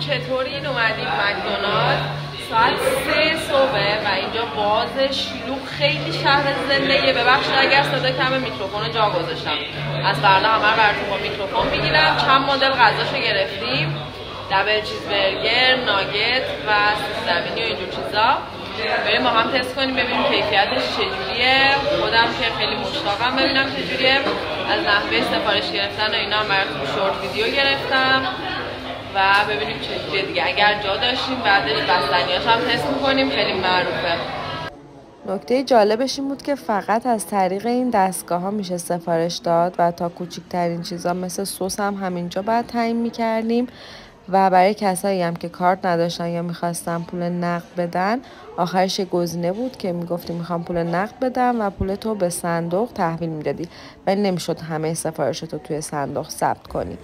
چطورین اومدیم مکدونالد ساعت سه صبح و اینجا باز شلوغ خیلی شهر زندگیه. ببخشید اگر صدا کم میکروفون جا گذاشتم. از فردا همه براتون با میکروفون می‌گیرم. چند مدل غذاشو گرفتیم. دبل چیز برگر ناگت و زمینی و اینجور چیزا. بریم با هم تست کنیم ببینیم کیفیتش چجوریه. خودم که خیلی مشتاقم ببینم چجوریه. از نحوه سفارش گرفتن و اینا هم براتون شورت ویدیو گرفتم. و ببینیم چجوریه دیگه. اگر جا داشتیم بعدش بستنیاش هم تست می‌کنیم خیلی معروفه. نکته جالبش این بود که فقط از طریق این دستگاه ها میشه سفارش داد و تا کوچکترین چیزا مثل سس هم همینجا باید تعیین می‌کردیم. و برای کسایی هم که کارت نداشتن یا می‌خواستن پول نقد بدن آخرش گزینه بود که می‌گفتی می‌خوام پول نقد بدم و پول تو به صندوق تحویل می‌دادی. ولی نمی‌شد همه سفارشتو توی صندوق ثبت کنی.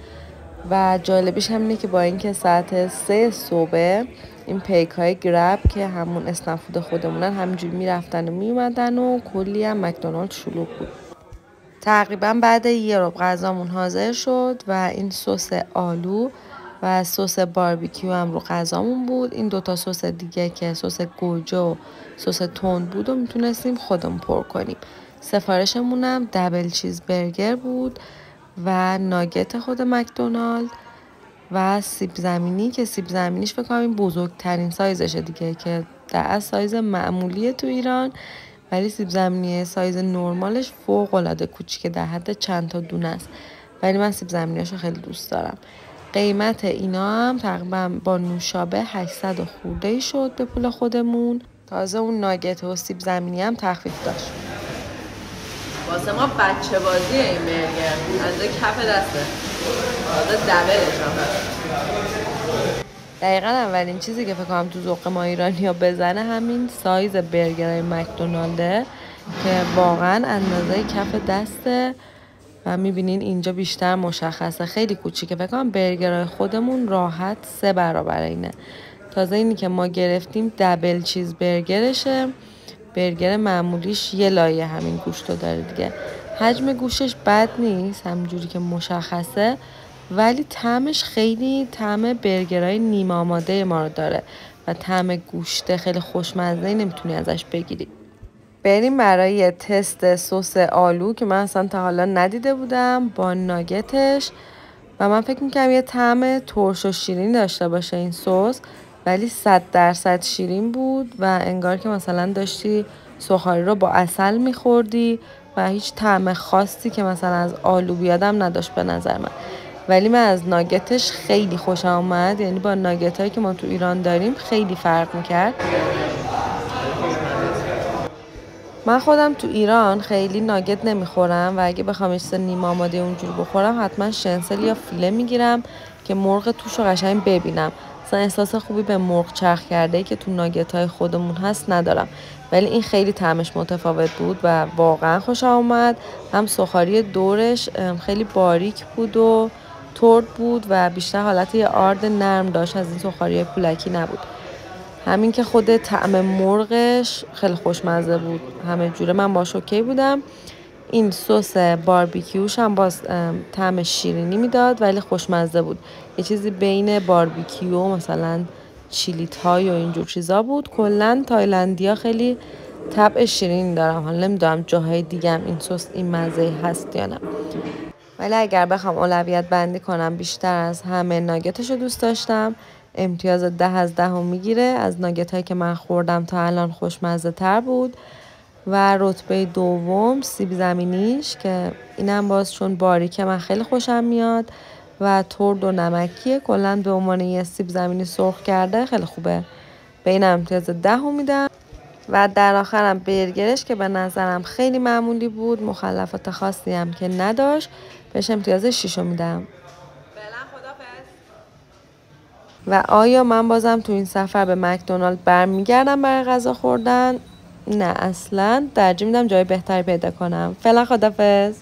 و جالبیش هم اینه که با اینکه ساعت سه صبح این پیک های Grab که همون اسنپ‌فود خودمونن همینجوری می‌رفتن و میومدن و کلی هم مکدونالد شلوغ بود. تقریبا بعد یه ربع غذامون حاضر شد و این سس آلو و سس باربیکیو هم رو غذامون بود. این دوتا سس دیگه که سس گوجه و سس تند بود و می‌تونستیم خودمون پر کنیم. سفارشمون هم double cheeseburger بود. و ناگت خود مکدونالد و سیب زمینی که سیب زمینیش فکر کنم این بزرگترین سایزشه دیگه که در سایز معمولی تو ایران ولی سیب زمینی سایز نرمالش فوق العاده کوچیکه در حد چند تا دونه است. ولی من سیب زمینیاشو خیلی دوست دارم. قیمت اینا هم تقریبا با نوشابه 800 خورده شد به پول خودمون. تازه اون ناگت و سیب زمینی هم تخفیف داشت. واسه ما بچه بازی این برگر. از کف دسته تازه دبلش هم دقیقا اولین چیزی که فکر کنم تو ذوق ما ایرانی ها بزنه همین سایز برگرهای مکدونالده که واقعا اندازه کف دسته و می‌بینین اینجا بیشتر مشخصه. خیلی کوچیکه. فکر کنم برگرهای خودمون راحت سه برابر اینه. تازه اینی که ما گرفتیم دبل چیز برگرشه. برگر معمولیش یه لایه همین گوشت رو داره دیگه. حجم گوشش بد نیست همینجوری که مشخصه ولی طعمش خیلی طعم برگرهای نیم آماده ما رو داره و طعم گوشت خیلی خوشمزه نمی‌تونی ازش بگیری. بریم برای تست سس آلو که من اصلا تا حالا ندیده بودم با ناگتش. و من فکر می‌کنم یه طعم ترش و شیرین داشته باشه این سس. ولی صد درصد شیرین بود و انگار که مثلا داشتی سخاری رو با اصل میخوردی و هیچ طعم خاصی که مثلا از آلو بیادم نداشت به نظر من. ولی من از ناگتش خیلی خوشم آمد یعنی با ناگت هایی که ما تو ایران داریم خیلی فرق می‌کرد. من خودم تو ایران خیلی ناگت نمی‌خورم و اگه بخوام چیز نیم آماده اونجور بخورم حتما شنسل یا فیله می‌گیرم. که مرغ توش رو قشنگ ببینم. اصلا احساس خوبی به مرغ چرخ کرده که تو ناگت های خودمون هست ندارم. ولی این خیلی طعمش متفاوت بود و واقعا خوشم اومد. هم سوخاری دورش خیلی باریک بود و ترد بود و بیشتر حالت یه آرد نرم داشت از این سوخاری پولکی نبود. همین که خود طعم مرغش خیلی خوشمزه بود. همه جوره من باش OK بودم. این سس باربیکیوش هم باز طعم شیرینی می‌داد ولی خوشمزه بود. یه چیزی بین باربیکیو مثلا chili Thai و اینجور چیزا بود. کلا تایلندیا خیلی طبع شیرین دارن حالا نمی‌دونم جاهای دیگه هم این سس این مزه هست یا نه. ولی اگر بخوام اولویت بندی کنم بیشتر از همه ناگتش رو دوست داشتم. امتیاز ده از ده می‌گیره. از ناگت هایی که من خوردم تا الان خوشمزه تر بود. و رتبه دوم سیب زمینیش که اینم باز چون باریکه من خیلی خوشم میاد و ترد و نمکیه کلا به عنوان یه سیب زمینی سرخ کرده خیلی خوبه. به این امتیاز ده میدم. و در آخرم برگرش که به نظرم خیلی معمولی بود مخلفات خاصی هم که نداشت بهش امتیاز 6 میدم. و آیا من بازم تو این سفر به مکدونالد برمیگردم برای غذا خوردن؟ نه اصلا ترجیح میدم جای بهتری پیدا کنم. فعلا خدافظ